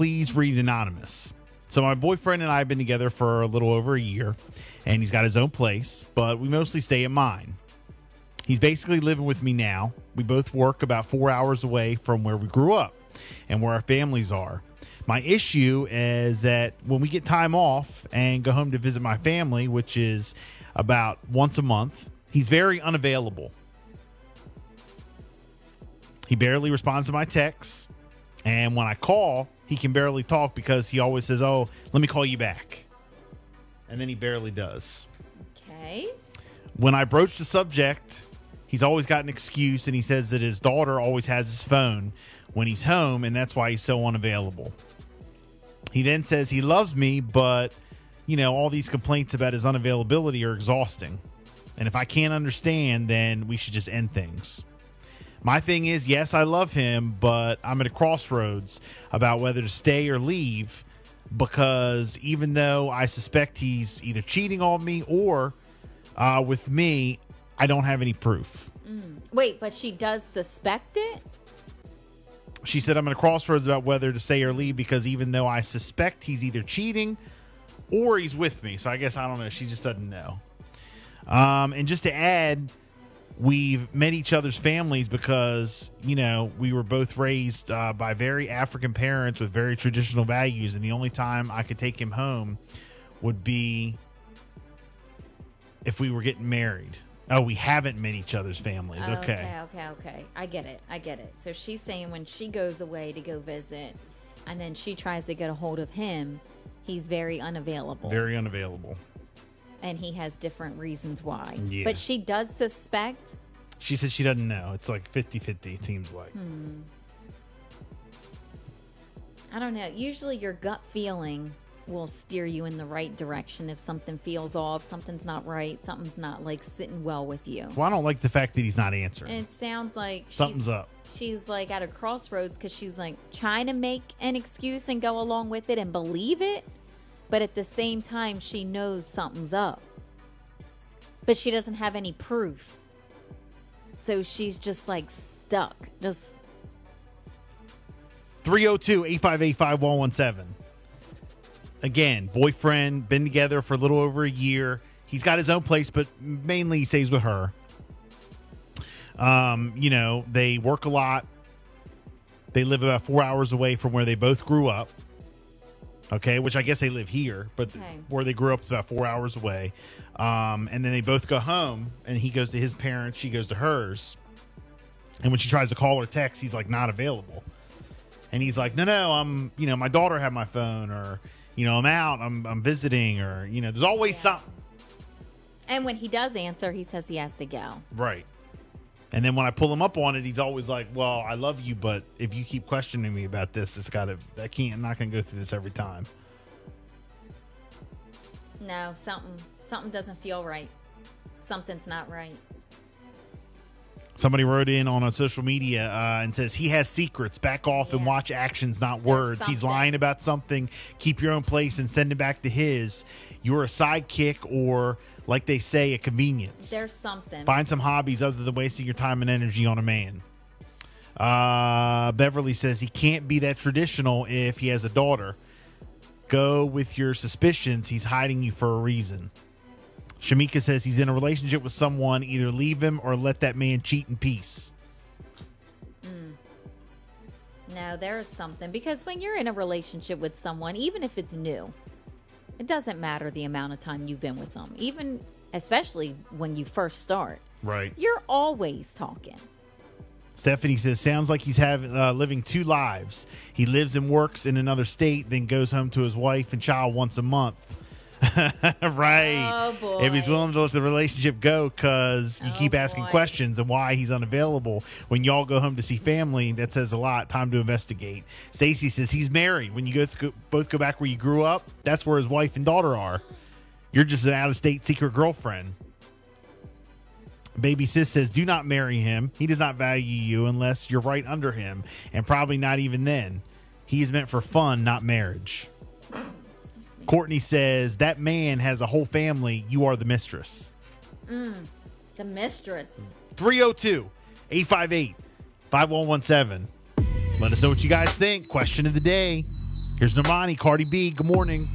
please read anonymous. So my boyfriend and I have been together for a little over a year, and he's got his own place, but we mostly stay at mine. He's basically living with me now. We both work about four hours away from where we grew up and where our families are. My issue is that when we get time off and go home to visit my family, which is about once a month, he's very unavailable. He barely responds to my texts. And when I call, he can barely talk because he always says, Oh, let me call you back. And then he barely does. Okay. When I broach the subject, he's always got an excuse and he says that his daughter always has his phone when he's home and that's why he's so unavailable. He then says he loves me, but you know, all these complaints about his unavailability are exhausting. And if I can't understand, then we should just end things. My thing is, yes, I love him, but I'm at a crossroads about whether to stay or leave because even though I suspect he's either cheating on me or uh, with me, I don't have any proof. Wait, but she does suspect it? She said, I'm at a crossroads about whether to stay or leave because even though I suspect he's either cheating or he's with me. So I guess I don't know. She just doesn't know. Um, and just to add, we've met each other's families because, you know, we were both raised uh, by very African parents with very traditional values. And the only time I could take him home would be if we were getting married. Oh, we haven't met each other's families. Okay. Okay, okay, okay. I get it. I get it. So she's saying when she goes away to go visit and then she tries to get a hold of him, he's very unavailable. Very unavailable. And he has different reasons why. Yeah. But she does suspect. She said she doesn't know. It's like 50 50, it seems like. Hmm. I don't know. Usually your gut feeling will steer you in the right direction if something feels off, something's not right, something's not like sitting well with you. Well, I don't like the fact that he's not answering. And it sounds like Something's up. She's like at a crossroads because she's like trying to make an excuse and go along with it and believe it, but at the same time she knows something's up, but she doesn't have any proof. So she's just like stuck. Just 302 858 5117. Again, boyfriend, been together for a little over a year. He's got his own place, but mainly he stays with her. Um, you know, they work a lot. They live about four hours away from where they both grew up. Okay, which I guess they live here, but Okay. where they grew up is about four hours away. Um, and then they both go home, and he goes to his parents, she goes to hers. And when she tries to call or text, he's like not available. And he's like, no, no, I'm, you know, my daughter had my phone, or, you know, I'm out, I'm, I'm visiting, or, you know, there's always something. and when he does answer, he says he has to go. Right. And then when I pull him up on it, he's always like, "Well, I love you, but if you keep questioning me about this, it's got to. I can't. I'm not going to go through this every time." No, something something doesn't feel right. Something's not right. Somebody wrote in on a social media uh, and says he has secrets. Back off and watch actions, not words. He's lying about something. Keep your own place and send it back to his. You're a sidekick, or like they say, a convenience. There's something. Find some hobbies other than wasting your time and energy on a man. Uh, Beverly says he can't be that traditional if he has a daughter. Go with your suspicions. He's hiding you for a reason. Shamika says he's in a relationship with someone. Either leave him or let that man cheat in peace. No, there is something because when you're in a relationship with someone, even if it's new, it doesn't matter the amount of time you've been with them. Even especially when you first start, Right. you're always talking. Stephanie says sounds like he's having uh, living two lives. He lives and works in another state, then goes home to his wife and child once a month. right. Oh. If he's willing to let the relationship go because you Oh, keep asking boy. questions and why he's unavailable when y'all go home to see family, that says a lot. Time to investigate. Stacy says he's married. When you go th- both go back where you grew up, that's where his wife and daughter are. You're just an out of state secret girlfriend. Baby sis says, do not marry him. He does not value you unless you're right under him, and probably not even then. He is meant for fun, not marriage. Courtney says, that man has a whole family. You are the mistress. Mm, the mistress. 302 858 5117. Let us know what you guys think. Question of the day Here's Normani, Cardi B. Good morning.